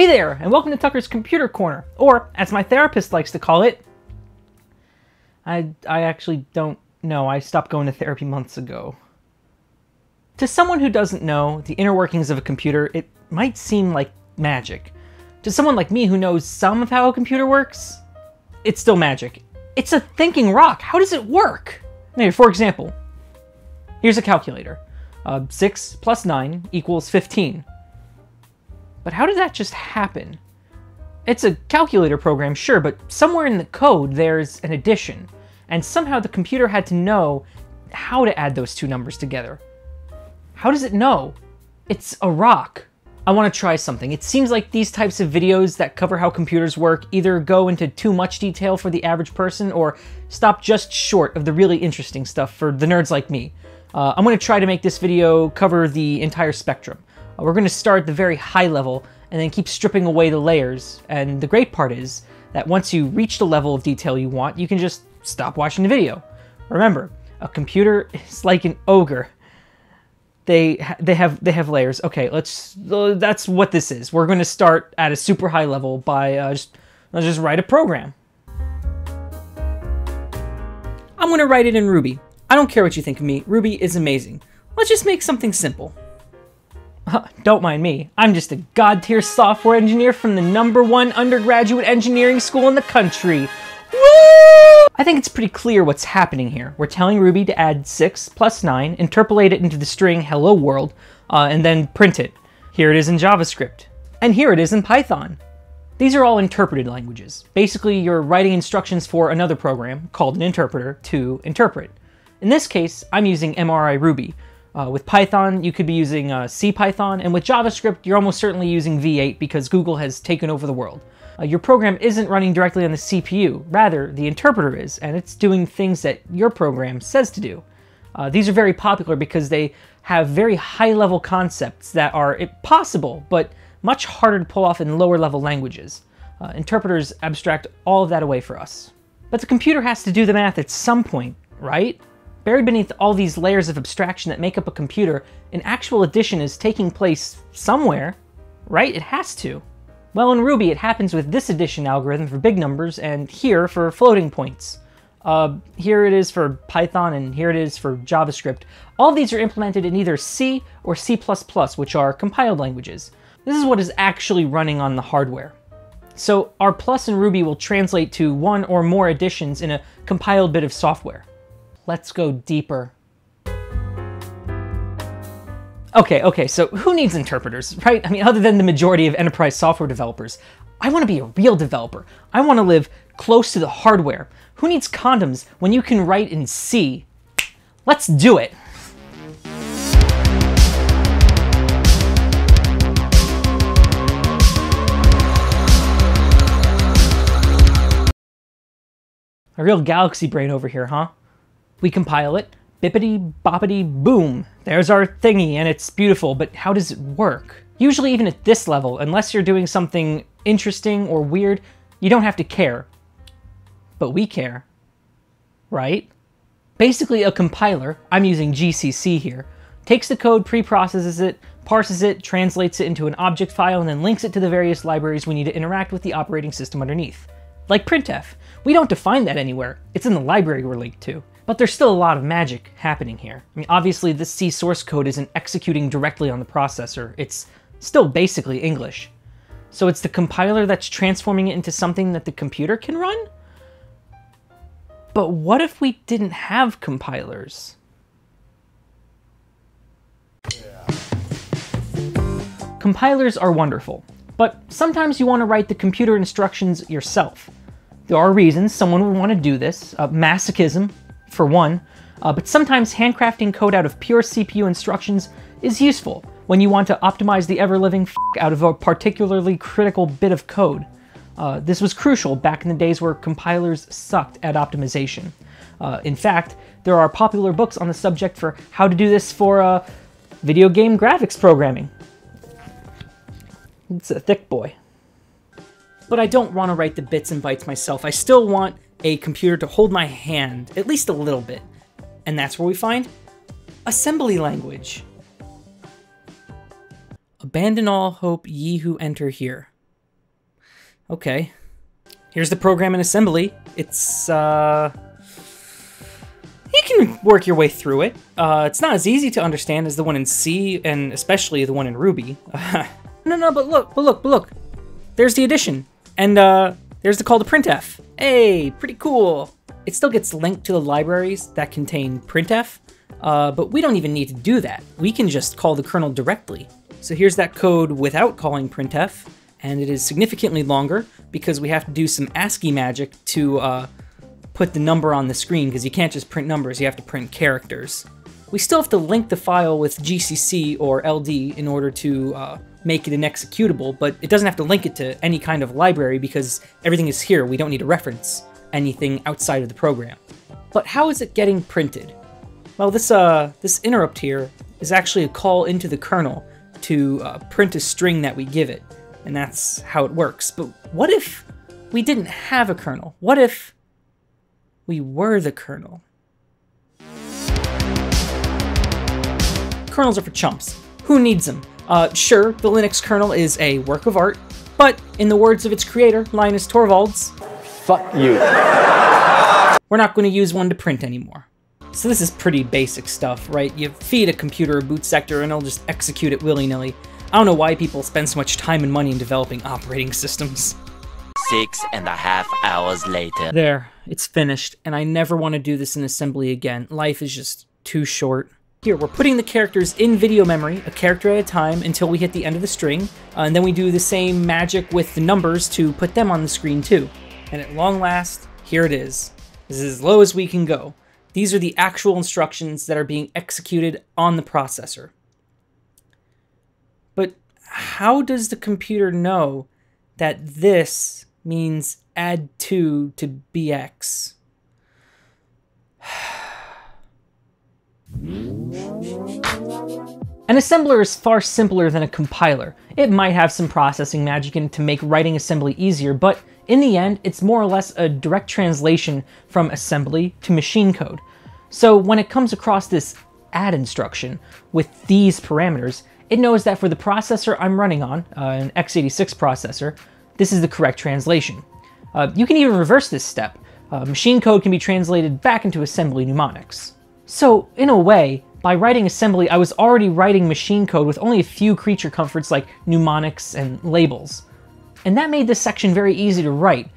Hey there, and welcome to Tucker's Computer Corner, or as my therapist likes to call it, I, I actually don't know. I stopped going to therapy months ago. To someone who doesn't know the inner workings of a computer, it might seem like magic. To someone like me who knows some of how a computer works, it's still magic. It's a thinking rock. How does it work? Now, for example, here's a calculator. Uh, 6 plus 9 equals 15. But how did that just happen? It's a calculator program, sure, but somewhere in the code there's an addition, and somehow the computer had to know how to add those two numbers together. How does it know? It's a rock. I want to try something. It seems like these types of videos that cover how computers work either go into too much detail for the average person or stop just short of the really interesting stuff for the nerds like me. Uh, I'm going to try to make this video cover the entire spectrum. Uh, we're going to start at the very high level and then keep stripping away the layers. And the great part is that once you reach the level of detail you want, you can just stop watching the video. Remember, a computer is like an ogre. They they have they have layers. Okay, let's. Uh, that's what this is. We're going to start at a super high level by uh, just let's just write a program. I'm going to write it in Ruby. I don't care what you think of me. Ruby is amazing. Let's just make something simple. don't mind me. I'm just a god tier software engineer from the number one undergraduate engineering school in the country. Woo! I think it's pretty clear what's happening here. We're telling Ruby to add 6 plus 9, interpolate it into the string hello world, uh, and then print it. Here it is in JavaScript. And here it is in Python. These are all interpreted languages. Basically, you're writing instructions for another program, called an interpreter, to interpret. In this case, I'm using MRI Ruby, uh, with Python, you could be using uh, CPython, and with JavaScript, you're almost certainly using V8 because Google has taken over the world. Uh, your program isn't running directly on the CPU, rather, the interpreter is, and it's doing things that your program says to do. Uh, these are very popular because they have very high level concepts that are possible, but much harder to pull off in lower level languages. Uh, interpreters abstract all of that away for us. But the computer has to do the math at some point, right? Buried beneath all these layers of abstraction that make up a computer, an actual addition is taking place somewhere, right? It has to. Well, in Ruby, it happens with this addition algorithm for big numbers, and here for floating points. Uh, here it is for Python, and here it is for JavaScript. All these are implemented in either C or C++, which are compiled languages. This is what is actually running on the hardware. So our plus in Ruby will translate to one or more additions in a compiled bit of software. Let's go deeper. Okay, okay, so who needs interpreters, right? I mean, other than the majority of enterprise software developers. I want to be a real developer. I want to live close to the hardware. Who needs condoms when you can write in C? Let's do it. A real galaxy brain over here, huh? We compile it, bippity boppity boom. There's our thingy and it's beautiful, but how does it work? Usually even at this level, unless you're doing something interesting or weird, you don't have to care. But we care, right? Basically a compiler, I'm using GCC here, takes the code, pre-processes it, parses it, translates it into an object file, and then links it to the various libraries we need to interact with the operating system underneath. Like printf. We don't define that anywhere, it's in the library we're linked to. But there's still a lot of magic happening here. I mean, obviously this C source code isn't executing directly on the processor, it's still basically English. So it's the compiler that's transforming it into something that the computer can run? But what if we didn't have compilers? Compilers are wonderful, but sometimes you want to write the computer instructions yourself. There are reasons someone would want to do this. Uh, masochism, for one, uh, but sometimes handcrafting code out of pure CPU instructions is useful when you want to optimize the ever-living out of a particularly critical bit of code. Uh, this was crucial back in the days where compilers sucked at optimization. Uh, in fact, there are popular books on the subject for how to do this for uh, video game graphics programming. It's a thick boy. But I don't want to write the bits and bytes myself. I still want a computer to hold my hand, at least a little bit. And that's where we find assembly language. Abandon all hope, ye who enter here. Okay. Here's the program in assembly. It's, uh... You can work your way through it. Uh, it's not as easy to understand as the one in C, and especially the one in Ruby. no, no, but look, but look, but look. There's the addition. And, uh, there's the call to printf. Hey, pretty cool. It still gets linked to the libraries that contain printf, uh, but we don't even need to do that. We can just call the kernel directly. So here's that code without calling printf, and it is significantly longer because we have to do some ASCII magic to uh, put the number on the screen because you can't just print numbers, you have to print characters. We still have to link the file with GCC or LD in order to uh, make it an executable, but it doesn't have to link it to any kind of library because everything is here. We don't need to reference anything outside of the program. But how is it getting printed? Well, this, uh, this interrupt here is actually a call into the kernel to uh, print a string that we give it, and that's how it works. But what if we didn't have a kernel? What if we were the kernel? Kernels are for chumps. Who needs them? Uh, sure, the Linux kernel is a work of art, but in the words of its creator, Linus Torvalds, Fuck you. we're not going to use one to print anymore. So this is pretty basic stuff, right? You feed a computer a boot sector and it'll just execute it willy-nilly. I don't know why people spend so much time and money in developing operating systems. Six and a half hours later. There, it's finished, and I never want to do this in assembly again. Life is just too short. Here, we're putting the characters in video memory, a character at a time, until we hit the end of the string, uh, and then we do the same magic with the numbers to put them on the screen too. And at long last, here it is. This is as low as we can go. These are the actual instructions that are being executed on the processor. But how does the computer know that this means add 2 to bx? An assembler is far simpler than a compiler. It might have some processing magic in it to make writing assembly easier, but in the end, it's more or less a direct translation from assembly to machine code. So when it comes across this add instruction with these parameters, it knows that for the processor I'm running on, uh, an x86 processor, this is the correct translation. Uh, you can even reverse this step. Uh, machine code can be translated back into assembly mnemonics. So, in a way, by writing assembly, I was already writing machine code with only a few creature comforts like mnemonics and labels. And that made this section very easy to write.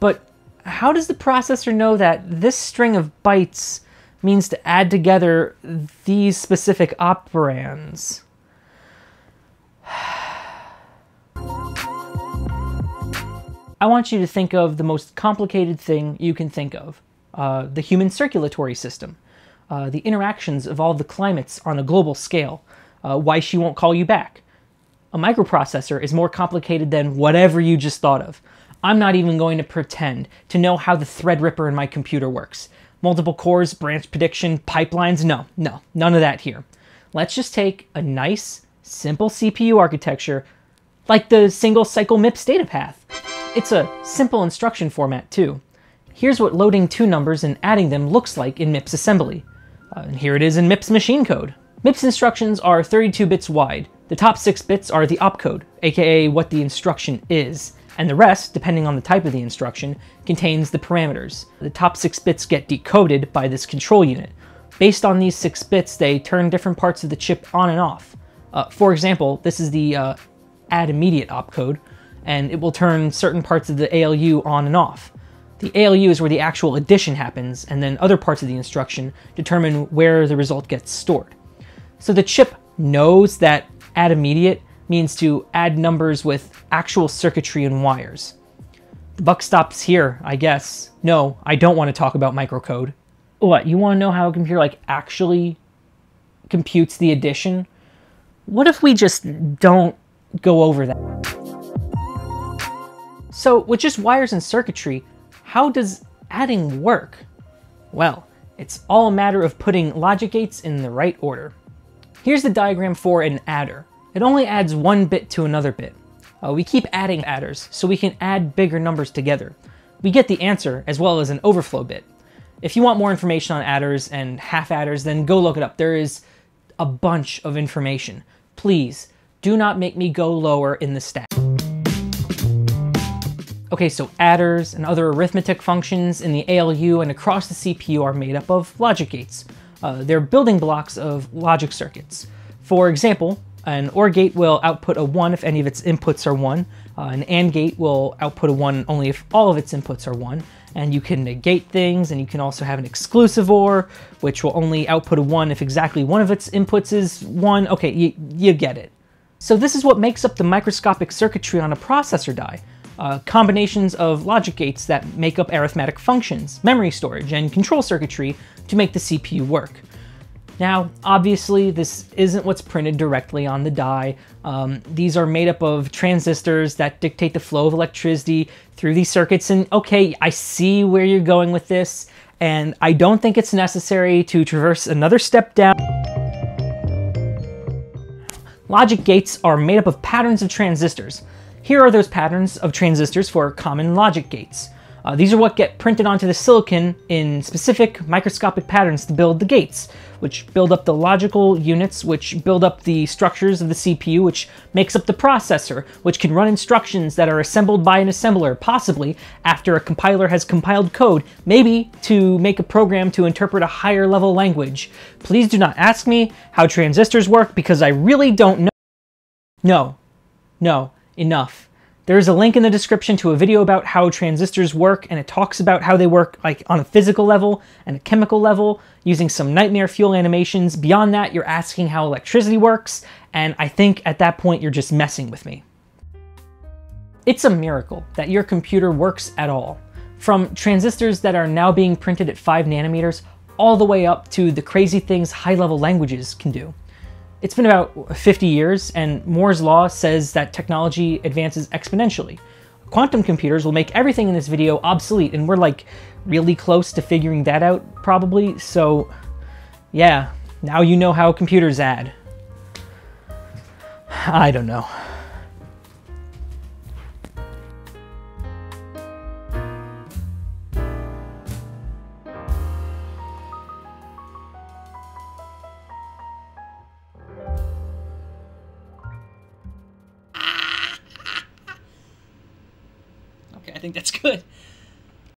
But how does the processor know that this string of bytes means to add together these specific operands? I want you to think of the most complicated thing you can think of uh, the human circulatory system, uh, the interactions of all the climates on a global scale, uh, why she won't call you back. A microprocessor is more complicated than whatever you just thought of. I'm not even going to pretend to know how the Threadripper in my computer works. Multiple cores, branch prediction, pipelines, no, no, none of that here. Let's just take a nice, simple CPU architecture like the single cycle MIPS data path. It's a simple instruction format too. Here's what loading two numbers and adding them looks like in MIPS assembly. Uh, and here it is in MIPS machine code. MIPS instructions are 32 bits wide. The top six bits are the opcode, aka what the instruction is, and the rest, depending on the type of the instruction, contains the parameters. The top six bits get decoded by this control unit. Based on these six bits, they turn different parts of the chip on and off. Uh, for example, this is the uh, add immediate opcode, and it will turn certain parts of the ALU on and off. The ALU is where the actual addition happens, and then other parts of the instruction determine where the result gets stored. So the chip knows that add immediate means to add numbers with actual circuitry and wires. The buck stops here, I guess. No, I don't want to talk about microcode. What, you want to know how a computer like actually computes the addition? What if we just don't go over that? So with just wires and circuitry, how does adding work? Well, it's all a matter of putting logic gates in the right order. Here's the diagram for an adder. It only adds one bit to another bit. Uh, we keep adding adders so we can add bigger numbers together. We get the answer as well as an overflow bit. If you want more information on adders and half adders, then go look it up. There is a bunch of information. Please do not make me go lower in the stack. Okay, so adders and other arithmetic functions in the ALU and across the CPU are made up of logic gates. Uh, they're building blocks of logic circuits. For example, an OR gate will output a 1 if any of its inputs are 1. Uh, an AND gate will output a 1 only if all of its inputs are 1. And you can negate things, and you can also have an exclusive OR, which will only output a 1 if exactly one of its inputs is 1. Okay, you, you get it. So this is what makes up the microscopic circuitry on a processor die uh, combinations of logic gates that make up arithmetic functions, memory storage, and control circuitry to make the CPU work. Now, obviously, this isn't what's printed directly on the die. Um, these are made up of transistors that dictate the flow of electricity through these circuits. And okay, I see where you're going with this, and I don't think it's necessary to traverse another step down. Logic gates are made up of patterns of transistors. Here are those patterns of transistors for common logic gates. Uh, these are what get printed onto the silicon in specific microscopic patterns to build the gates, which build up the logical units, which build up the structures of the CPU, which makes up the processor, which can run instructions that are assembled by an assembler, possibly after a compiler has compiled code, maybe to make a program to interpret a higher level language. Please do not ask me how transistors work because I really don't know. No, no, enough. There's a link in the description to a video about how transistors work, and it talks about how they work like on a physical level and a chemical level, using some nightmare fuel animations. Beyond that, you're asking how electricity works, and I think at that point you're just messing with me. It's a miracle that your computer works at all. From transistors that are now being printed at 5 nanometers, all the way up to the crazy things high-level languages can do. It's been about 50 years, and Moore's law says that technology advances exponentially. Quantum computers will make everything in this video obsolete, and we're like really close to figuring that out, probably. So, yeah, now you know how computers add. I don't know.